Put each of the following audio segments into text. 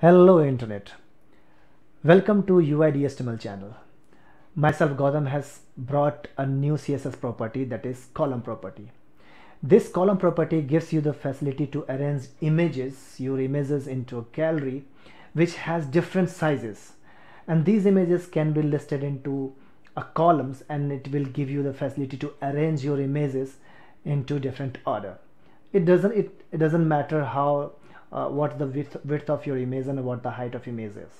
Hello Internet. Welcome to UIDHTML channel. Myself Gautam has brought a new CSS property that is column property. This column property gives you the facility to arrange images, your images into a gallery which has different sizes and these images can be listed into a columns and it will give you the facility to arrange your images into different order. It doesn't it, it doesn't matter how uh, what the width, width of your image and what the height of image is.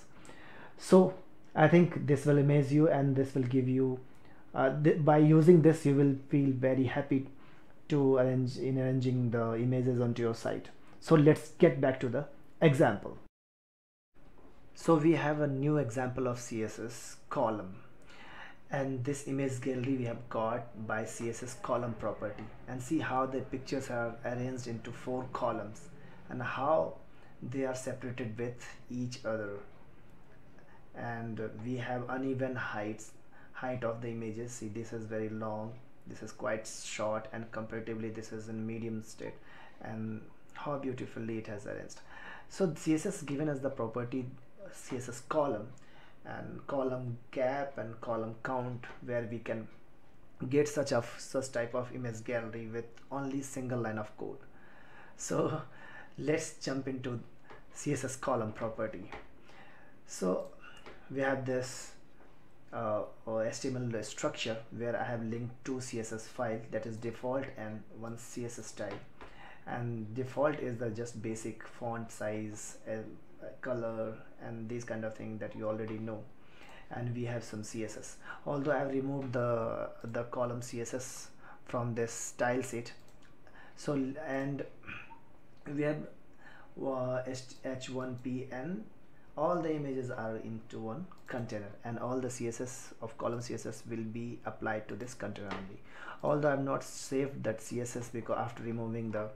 So I think this will amaze you and this will give you uh, by using this you will feel very happy to arrange in arranging the images onto your site. So let's get back to the example. So we have a new example of CSS column. And this image gallery we have got by CSS column property. And see how the pictures are arranged into four columns and how they are separated with each other. And we have uneven heights height of the images. See this is very long. This is quite short and comparatively this is in medium state. And how beautifully it has arranged. So css given as the property css column and column gap and column count where we can get such of such type of image gallery with only single line of code. So let's jump into css column property. So we have this uh, HTML structure where I have linked two CSS file that is default and one CSS style and default is the just basic font size uh, color and these kind of thing that you already know. And we have some CSS although I have removed the the column CSS from this style sheet so and we have uh, h1pn all the images are into one container and all the css of column css will be applied to this container only. Although i'm not saved that css because after removing the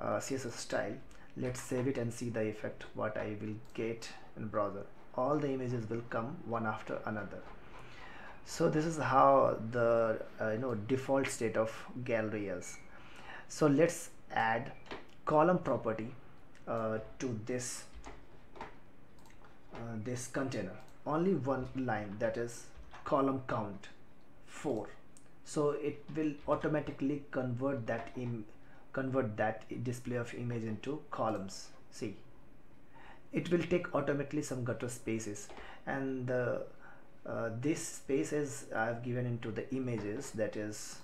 uh, css style let's save it and see the effect what i will get in browser. All the images will come one after another. So this is how the uh, you know default state of gallery is. So let's add column property uh, to this uh, this container. Only one line that is column count 4 so it will automatically convert that in convert that display of image into columns. See? It will take automatically some gutter spaces. And uh, uh, this spaces I've given into the images that is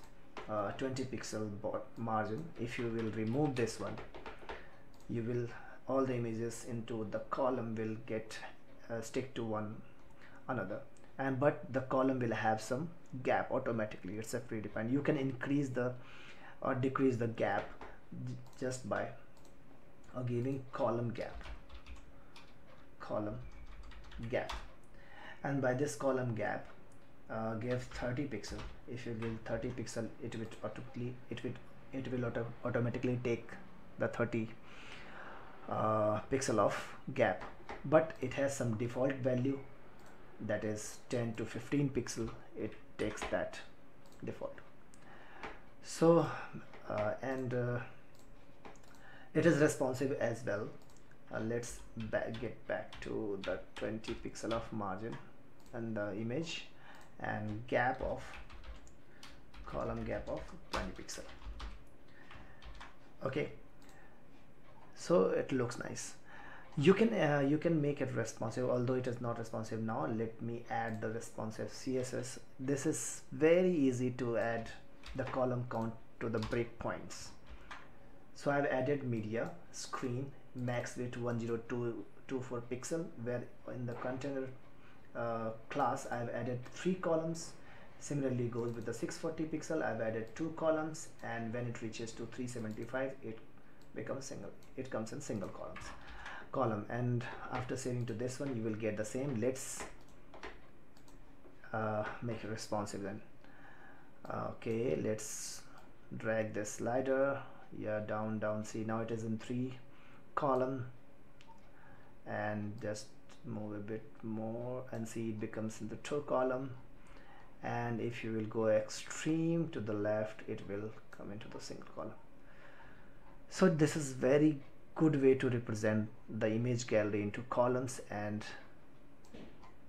uh, 20 pixel margin. If you will remove this one you will all the images into the column will get uh, stick to one another. And but the column will have some gap automatically. It's a predefined you can increase the or decrease the gap just by uh, giving column gap. Column gap. And by this column gap uh, give 30 pixel. If you give 30 pixel it will automatically it will it will auto automatically take the 30 uh, pixel of gap. But it has some default value that is 10 to 15 pixel it takes that default. So uh, and uh, it is responsive as well. Uh, let's get back to the 20 pixel of margin and the image and gap of column gap of 20 pixel. Okay. So it looks nice. You can uh, you can make it responsive. Although it is not responsive now let me add the responsive css this is very easy to add the column count to the breakpoints. So i've added media screen max width 10224 pixel where in the container uh, class i've added three columns. Similarly goes with the 640 pixel i've added two columns and when it reaches to 375 it becomes single it comes in single columns. Column and after saving to this one you will get the same. Let's uh, make it responsive then. Okay let's drag this slider. Yeah down down. See now it is in three column and just move a bit more and see it becomes in the two column. And if you will go extreme to the left it will come into the single column. So this is very good way to represent the image gallery into columns and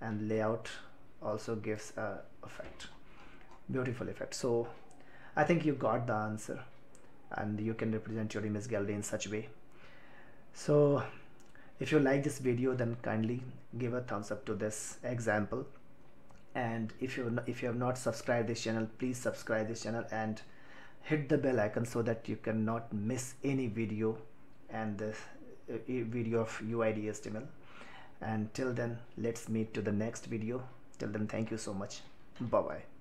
and layout also gives a effect beautiful effect. So I think you got the answer and you can represent your image gallery in such way. So if you like this video then kindly give a thumbs up to this example. And if you if you have not subscribed this channel please subscribe this channel and hit the bell icon so that you cannot miss any video and this video of UID HTML and till then let's meet to the next video. Till then thank you so much. Bye bye